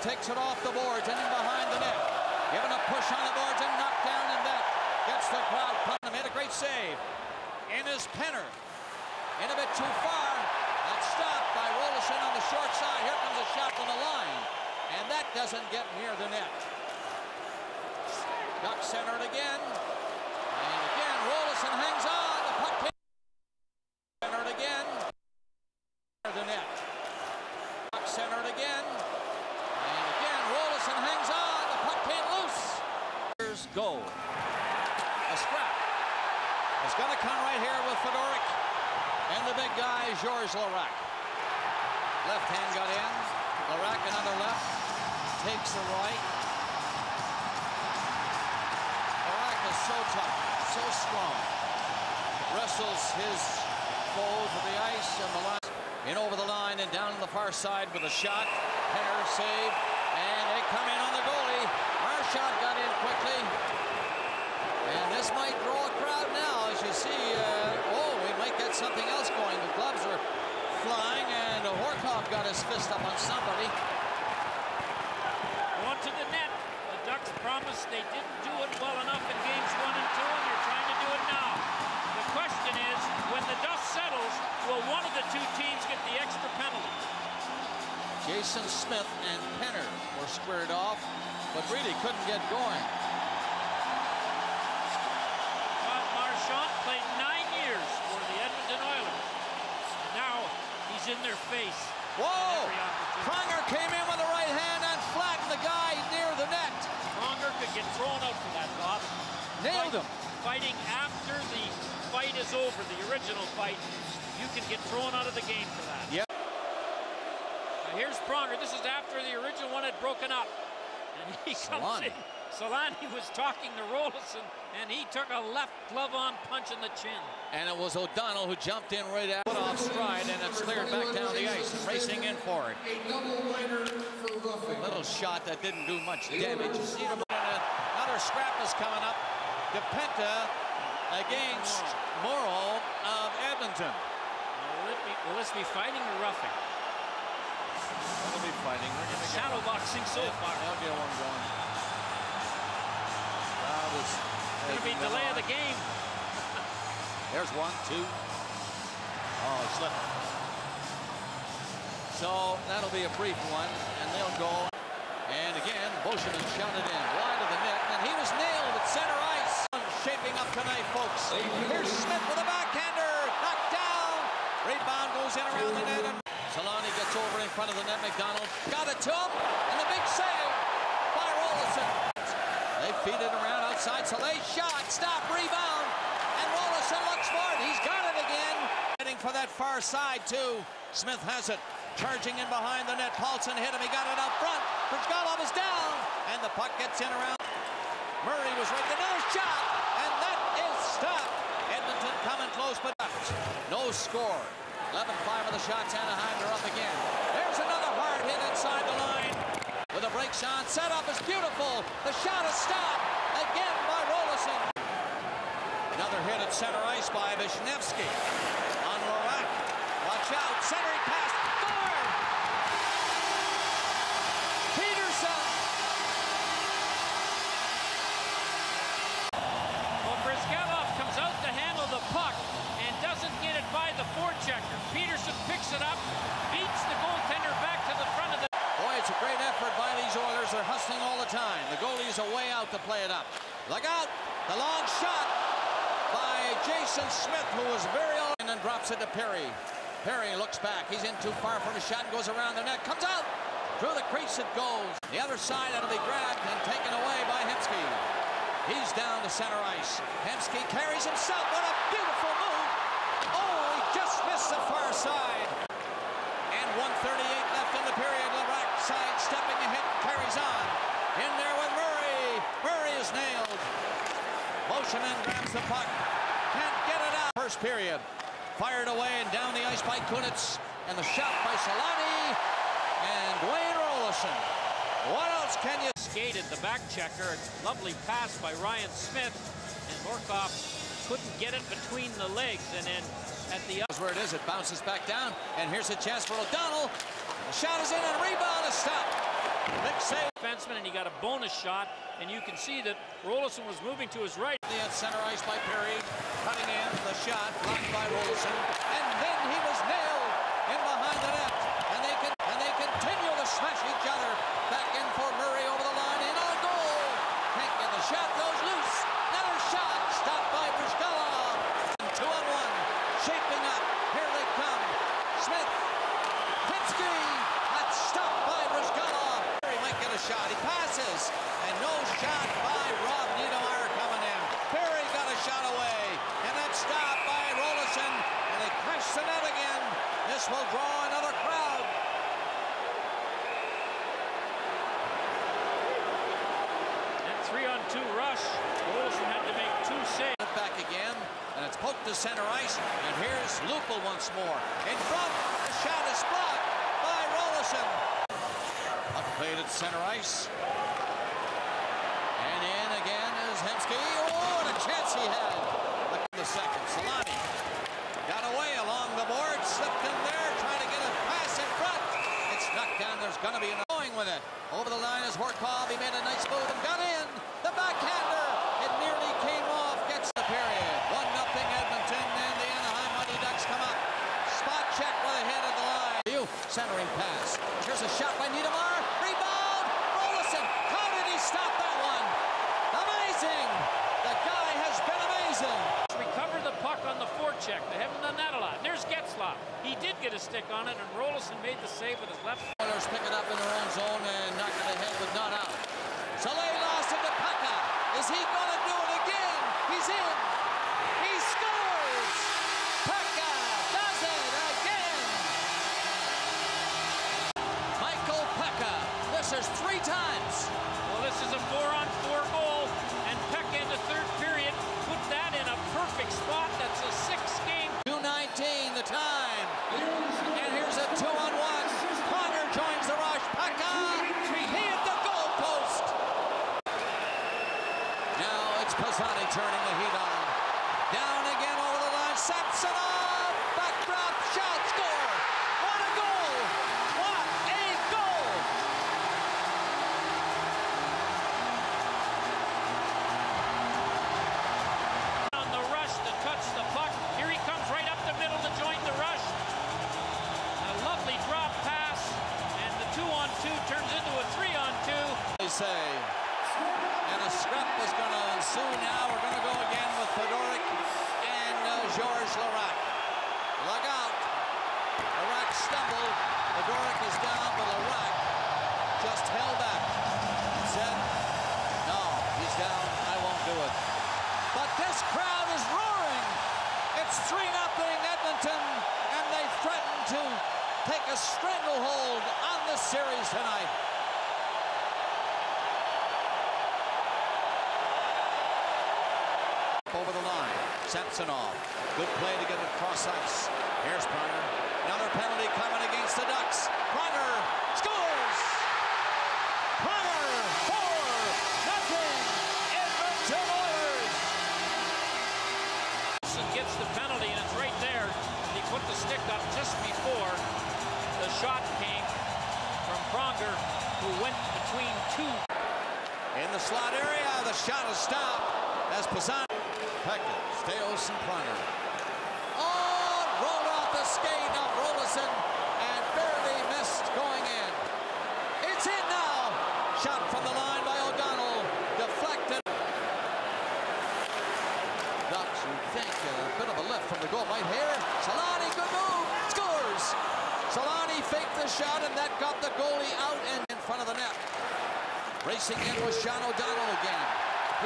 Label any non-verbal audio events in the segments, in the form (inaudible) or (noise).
takes it off the boards and in behind the net. Giving a push on the boards and knocked down in net. Gets the crowd pumping. Made a great save. In is Penner. In a bit too far. That's stopped by Roloson on the short side. Here comes a shot from the line. And that doesn't get near the net. Duck centered again. And again, Roloson hangs on. The puck centered again. The net. Duck centered again. And again, Roloson hangs on. The puck came loose. Here's goal. A scrap. It's going to come right here with Fedoruk. And the big guy, Georges Laraque. Left hand got in. Laraque another left. Takes the right. Laraque is so tough, so strong. Wrestles his foe to the ice and the line. In over the line and down on the far side with a shot. Penner save. And they come in on the goalie. Marchant got in quickly. And this might draw a crowd now as you see. Uh, oh, we might get something else going. The gloves are flying and uh, Horcoff got his fist up on somebody. Going to the net. The Ducks promised they didn't do it well enough in games one and two, and they're trying to do it now. The question is, when the dust settles, will one of the two teams get the extra penalty? Jason Smith and Penner were squared off, but really couldn't get going. Todd Marchant played nine years for the Edmonton Oilers. Now he's in their face. Whoa! Pronger came in with the right hand and flattened the guy near the net. Pronger could get thrown out for that, Bob. Nailed him. Fighting after the fight is over, the original fight, you can get thrown out of the game for that. Yep. Now here's Pronger. This is after the original one had broken up. And he comes Selanne. in. Selanne was talking to Roloson, and he took a left glove-on punch in the chin. And it was O'Donnell who jumped in right after. Put off stride, and it's cleared back down the ice and racing in for it. a Little shot that didn't do much damage. You see them- and Another scrap is coming up. DiPenta against Moreau of Edmonton. Will, it be, will this be fighting or roughing? They'll be fighting. Shadow boxing so far. They'll get one going. Crowd is Going to be delay of the game. (laughs) There's one, two. Oh, he slipped. So that'll be a brief one, and they'll go. And again, Beauchemin shot it in wide of the net, and he was nailed at center ice. Shaping up tonight, folks. Here's Smith with a backhander, knocked down. Rebound goes in around the net, and Selanne gets over in front of the net. McDonald got it to him, and the big save by Roloson. They feed it around outside. Salei shot, stop, rebound, and Roloson looks for it. He's got it again. Heading for that far side too. Smith has it. Charging in behind the net. Pahlsson hit him. He got it out front. Bryzgalov is down, and the puck gets in around. Murray was right. Another shot, and that is stopped. Edmonton coming close, but out. Score. 11-5 of the shots. Anaheim, they're up again. There's another hard hit inside the line. With a break shot. Set up is beautiful. The shot is stopped. Again by Roloson. Another hit at center ice by Vishnevsky. On Laraque. Watch out. Centering pass. Scored! Petersen. Well, Bryzgalov comes out to handle the puck get it by the forechecker. Petersen picks it up, beats the goaltender back to the front of the Boy, it's a great effort by these Oilers. They're hustling all the time. The goalie's a way out to play it up. Look out! The long shot by Jason Smith, who was very low, and then drops it to Perry. Perry looks back. He's in too far for the shot and goes around the net. Comes out! Through the crease it goes. The other side, it'll be grabbed and taken away by Hemsky. He's down to center ice. Hemsky carries himself. What a beautiful move! Oh, he just missed the far side. And 138 left in the period. Laraque side stepping ahead, carries on. In there with Murray. Murray is nailed. Motionman grabs the puck. Can't get it out. First period. Fired away and down the ice by Kunitz. And the shot by Selanne. And Dwayne Roloson. What else can you... skated the back checker. Lovely pass by Ryan Smyth. And Morkov couldn't get it between the legs. And then at the That's where it is. It bounces back down. And here's a chance for O'Donnell. The shot is in and rebound is stopped. The save. defenseman, and he got a bonus shot. And you can see that Roloson was moving to his right. At center ice by Perry, cutting in the shot, blocked by Roloson, and then he was nailed in behind the net. And they can and they continue to smash each other. Back in for Murray over the line, in on goal. Can't get the shot, goes loose. Another shot, stopped by Bryzgalov. Two on one, shaping up. Here they come. Smith, Pinsky, that's stopped by Bryzgalov. He might get a shot. He passes, and no shot by Rob Niedermayer coming in. Perry got a shot away, and that's stopped by Roloson, and they crash the net again. This will draw another crowd. And three on two rush. Roloson had to make two saves. Back again, and it's poked to center ice, and here's Lupul once more. In front, the shot is blocked by Roloson. Up played at center ice. And in again is Hemsky. Oh, what a chance he had. Look at the second. Selanne got away along the board, slipped in there, trying to get a pass in front. It's knocked down. There's going to be an going with it. Over the line is Horcoff. He made a nice move and got in. The backhander. It nearly came off. Gets the period. 1 nothing Edmonton. And the Anaheim Mighty Ducks come up. Spot check with a hit at the line. You centering pass. Here's a shot by Niedermayer. Rebound. Roloson. How did he stop that one? Amazing. The guy has been amazing. Recover the puck forecheck. They haven't done that a lot. There's Getzlaf. He did get a stick on it, and Roloson made the save with his left. Oilers pick it up in their own zone and knock it ahead, but not out. Salei lost it to Peca. Is he going to do it again? He's in. He scores. Peca does it again. Michael Peca. This is three times. Well, this is a four-on-four it's Pisani turning the heat on. Down again over the line. Samsonov. Backdrop shot. Score. Over the line. Samsonov. Good play to get it across ice. Here's Pryor. Another penalty coming against the Ducks. Pryor scores! Pryor, four, nothing. Edmonton Oilers. Wilson gets the penalty, and it's right there. He put the stick up just before the shot came from Pronger, who went between two. In the slot area, the shot is stopped as Pisani. Peca, Staios, and Pryor. Oh, off the skate of Roloson and barely missed going in. It's in now. Shot from the line by O'Donnell. Deflected. Ducks, you think uh, a bit of a lift from the goal right here. Selanne, good move. Scores. Selanne faked the shot, and that got the goalie out and in front of the net. Racing in was Sean O'Donnell again.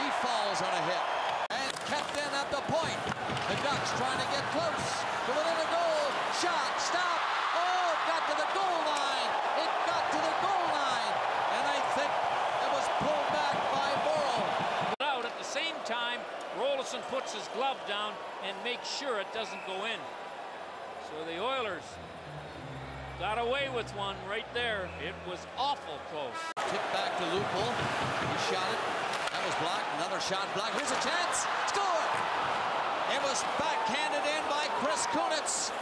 He falls on a hit. And kept in at the point. The Ducks trying to get close to within a goal. Shot, stop. Oh, it got to the goal line. It got to the goal line. And I think it was pulled back by Moreau. Out at the same time, Roloson puts his glove down and makes sure it doesn't go in. So the Oilers got away with one right there. It was awful close. Tip back to Lupul. He shot it. That was blocked. Another shot blocked. Here's a chance. Score! Was backhanded in by Chris Kunitz.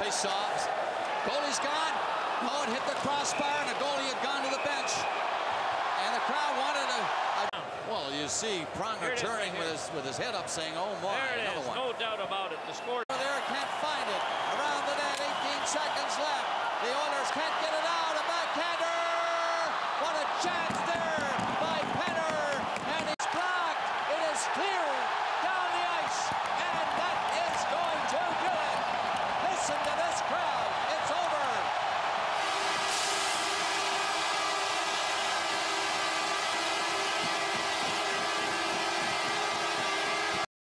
Face-offs. Goalie's gone. Oh, it hit the crossbar, and the goalie had gone to the bench. And the crowd wanted a... a well, you see Pronger Here it is turning right with his with his head up, saying, "Oh my!" There it another is. one. No doubt about it. The score. Over there can't find it. Around the net, 18 seconds left. The Oilers can't get it out. A backhander. What a chance